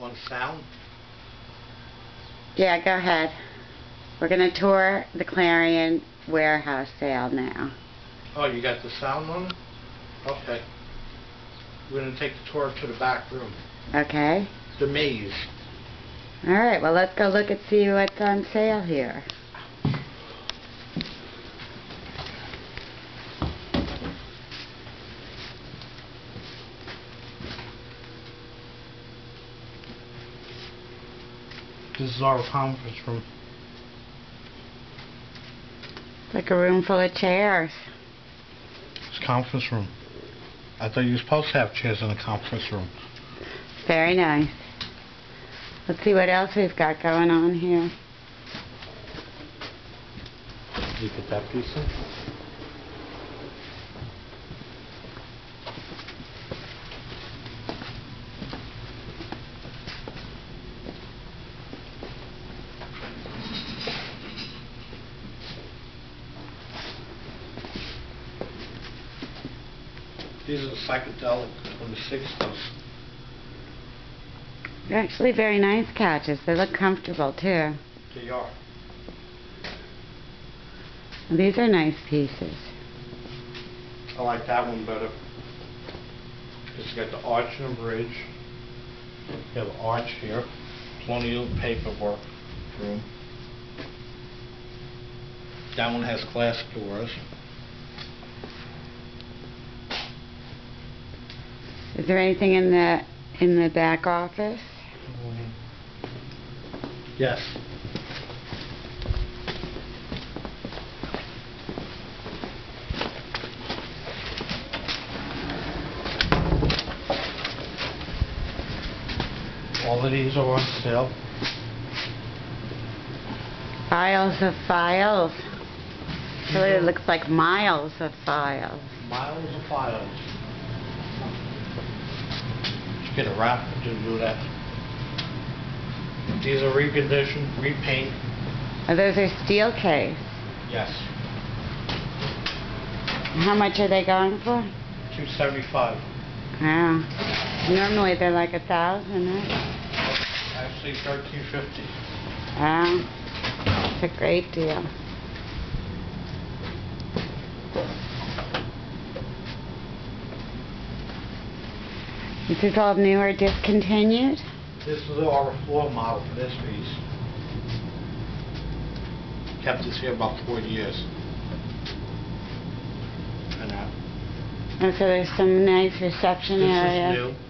on sound? Yeah, go ahead. We're gonna tour the Clarion warehouse sale now. Oh, you got the sound on? Okay. We're gonna take the tour to the back room. Okay? The maze. Alright, well let's go look and see what's on sale here. This is our conference room. Like a room full of chairs. It's conference room. I thought you were supposed to have chairs in the conference room. Very nice. Let's see what else we've got going on here. You get that piece in? These are the psychedelic from the sixties. They're actually very nice couches. They look comfortable too. They are. These are nice pieces. I like that one better. It's got the arch and the bridge. You have an arch here, plenty of paperwork room. That one has glass doors. Is there anything in the in the back office? Yes. All of these are on sale. Files of files. So it looks like miles of files. Miles of files. Get a wrap to do that. These are reconditioned, repaint. Oh, those are Steelcase. Yes. How much are they going for? Two seventy-five. Wow. Normally they're like a thousand, right? Actually thirteen fifty. Wow. It's a great deal. This is all new or discontinued? This is our floor model for this piece. Kept this here about four years. And uh, Oh, so there's some nice reception this area. is new.